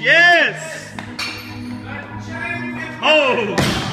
Yes! Oh!